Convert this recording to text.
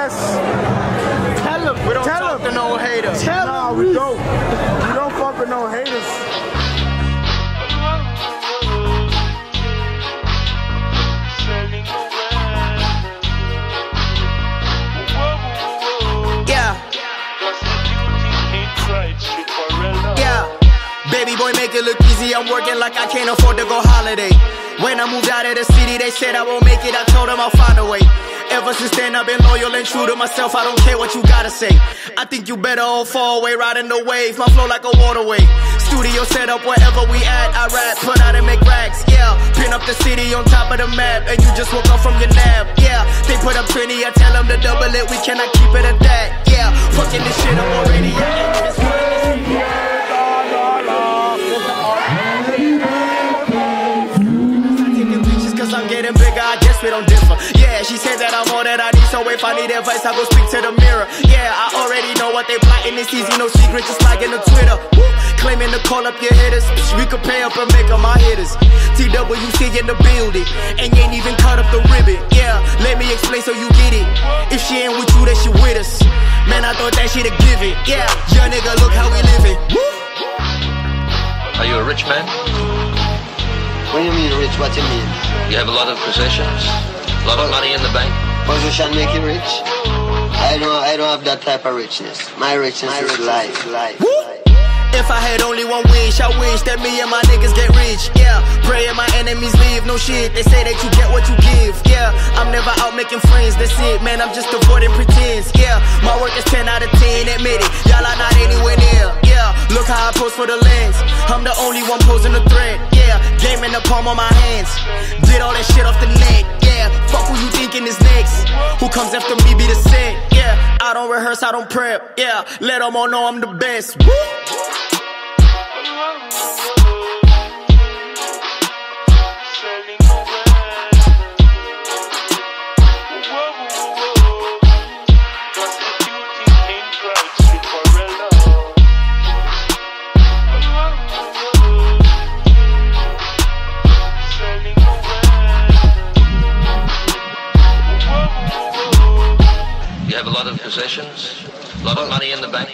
Yes. Tell him. We don't Tell talk him. to no haters. Tell nah, him. we don't. We don't fuck with no haters. Yeah. Yeah. Baby boy, make it look easy. I'm working like I can't afford to go holiday. When I moved out of the city, they said I won't make it. I told them I'll find a way. Ever since then, I've been loyal and true to myself. I don't care what you gotta say. I think you better all fall away, riding the wave. My flow like a waterway. Studio set up wherever we at. I rap, put out and make racks. Yeah, pin up the city on top of the map. And you just woke up from your nap. Yeah, they put up 20. I tell them to double it. We cannot keep it at that. Yeah, fucking this shit up already. Yeah, she said that I'm all that I need, so if I need advice, I go speak to the mirror. Yeah, I already know what they plotting, it's easy, no secret, just like in the Twitter. Woo! Claiming to call up your hitters, Psh, we could pay up and make them my hitters. TWC in the building, and you ain't even cut up the ribbon. Yeah, let me explain so you get it. If she ain't with you, then she with us. Man, I thought that she'd have given. Yeah, young nigga, look how we living. Woo! Are you a rich man? What do you mean rich? What do you mean? You have a lot of possessions? A money in the bank? Position make you rich? I don't I don't have that type of richness. My richness is life. life. Woo! If I had only one wish, I wish that me and my niggas get rich. Yeah, praying my enemies leave. No shit, they say that you get what you give. Yeah, I'm never out making friends. That's it, man. I'm just avoiding pretense. Yeah, my work is 10 out of 10. Admit it, y'all are not anywhere near. Yeah, look how I pose for the lens. I'm the only one posing the threat. Yeah, game in the palm of my hands. Did all that shit off the net. Yeah, comes after me be the set. Yeah, I don't rehearse, I don't prep. Yeah, let them all know I'm the best. Woo! Possessions? A lot of money in the bank?